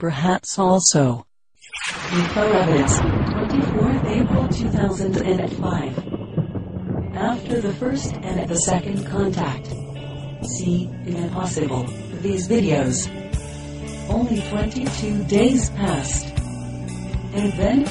Perhaps also. Info evidence, 24th April 2005. After the first and the second contact. See, impossible, these videos. Only 22 days passed. And then,